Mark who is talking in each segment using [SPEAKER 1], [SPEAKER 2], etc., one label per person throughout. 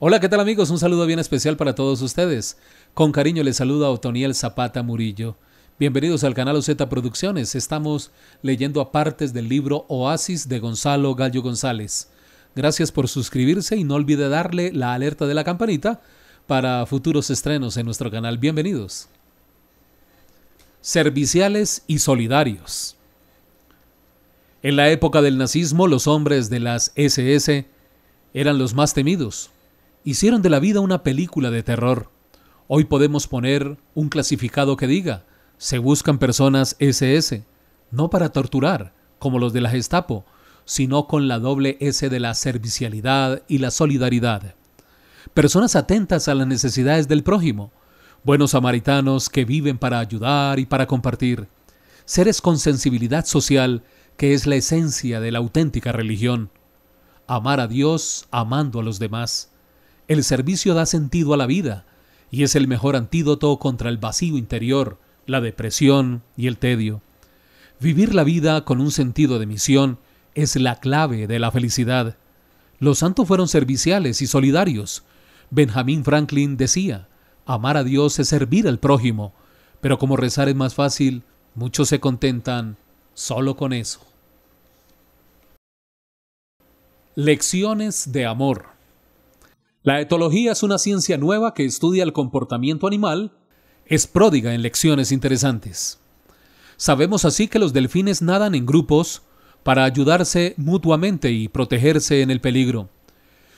[SPEAKER 1] Hola, ¿qué tal amigos? Un saludo bien especial para todos ustedes. Con cariño les saluda Otoniel Zapata Murillo. Bienvenidos al canal OZ Producciones. Estamos leyendo a partes del libro Oasis de Gonzalo Gallo González. Gracias por suscribirse y no olvide darle la alerta de la campanita para futuros estrenos en nuestro canal. Bienvenidos. Serviciales y solidarios. En la época del nazismo, los hombres de las SS eran los más temidos hicieron de la vida una película de terror. Hoy podemos poner un clasificado que diga, se buscan personas SS, no para torturar, como los de la Gestapo, sino con la doble S de la servicialidad y la solidaridad. Personas atentas a las necesidades del prójimo, buenos samaritanos que viven para ayudar y para compartir, seres con sensibilidad social que es la esencia de la auténtica religión. Amar a Dios amando a los demás el servicio da sentido a la vida y es el mejor antídoto contra el vacío interior, la depresión y el tedio. Vivir la vida con un sentido de misión es la clave de la felicidad. Los santos fueron serviciales y solidarios. Benjamin Franklin decía, amar a Dios es servir al prójimo, pero como rezar es más fácil, muchos se contentan solo con eso. Lecciones de amor. La etología es una ciencia nueva que estudia el comportamiento animal, es pródiga en lecciones interesantes. Sabemos así que los delfines nadan en grupos para ayudarse mutuamente y protegerse en el peligro.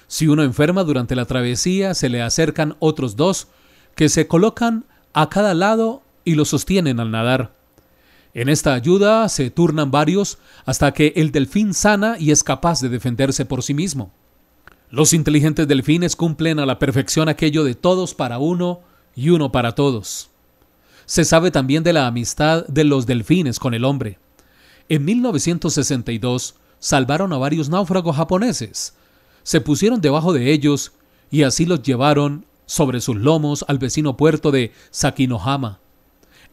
[SPEAKER 1] Si uno enferma durante la travesía, se le acercan otros dos que se colocan a cada lado y lo sostienen al nadar. En esta ayuda se turnan varios hasta que el delfín sana y es capaz de defenderse por sí mismo. Los inteligentes delfines cumplen a la perfección aquello de todos para uno y uno para todos. Se sabe también de la amistad de los delfines con el hombre. En 1962 salvaron a varios náufragos japoneses. Se pusieron debajo de ellos y así los llevaron sobre sus lomos al vecino puerto de Sakinohama.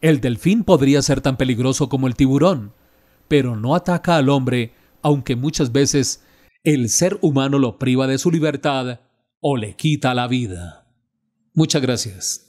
[SPEAKER 1] El delfín podría ser tan peligroso como el tiburón, pero no ataca al hombre, aunque muchas veces el ser humano lo priva de su libertad o le quita la vida. Muchas gracias.